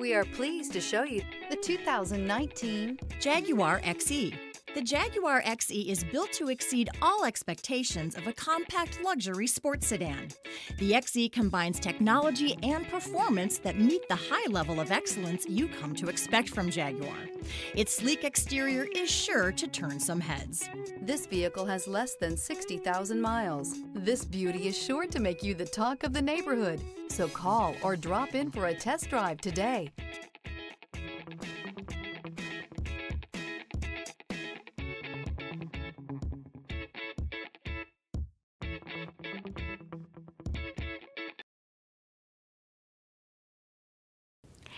We are pleased to show you the 2019 Jaguar XE. The Jaguar XE is built to exceed all expectations of a compact luxury sports sedan. The XE combines technology and performance that meet the high level of excellence you come to expect from Jaguar. Its sleek exterior is sure to turn some heads. This vehicle has less than 60,000 miles. This beauty is sure to make you the talk of the neighborhood. So call or drop in for a test drive today.